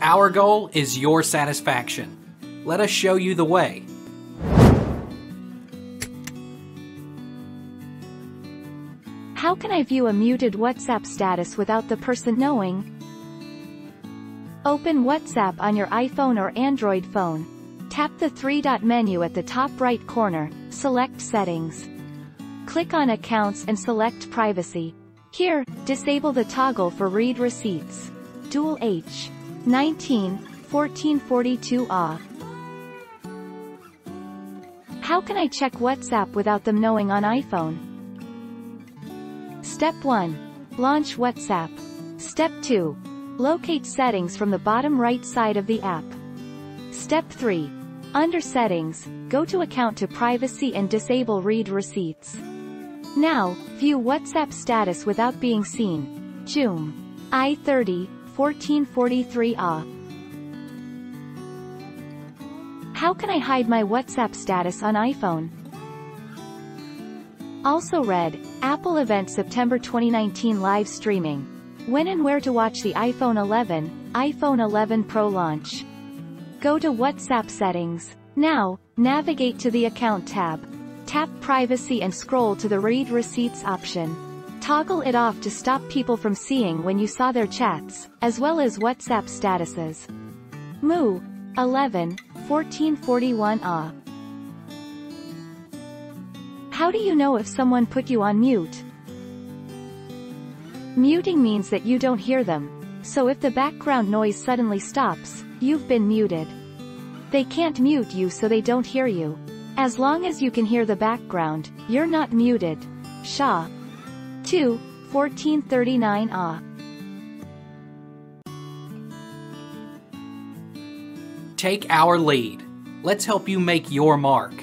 Our goal is your satisfaction. Let us show you the way. How can I view a muted WhatsApp status without the person knowing? Open WhatsApp on your iPhone or Android phone. Tap the three-dot menu at the top right corner, select Settings. Click on Accounts and select Privacy. Here, disable the toggle for Read Receipts. Dual H. 19, 1442 Ah. How can I check WhatsApp without them knowing on iPhone? Step 1. Launch WhatsApp. Step 2. Locate settings from the bottom right side of the app. Step 3. Under Settings, go to Account to Privacy and disable Read Receipts. Now, view WhatsApp status without being seen. June. I-30, 1443 Ah. How can I hide my WhatsApp status on iPhone? Also read, Apple event September 2019 live streaming. When and where to watch the iPhone 11, iPhone 11 Pro launch. Go to WhatsApp settings. Now, navigate to the Account tab. Tap Privacy and scroll to the Read Receipts option. Toggle it off to stop people from seeing when you saw their chats, as well as WhatsApp statuses. Mu. 11, 1441 Ah. How do you know if someone put you on mute? Muting means that you don't hear them, so if the background noise suddenly stops, you've been muted. They can't mute you so they don't hear you. As long as you can hear the background, you're not muted. Shaw. 2, 1439 Ah. Take our lead. Let's help you make your mark.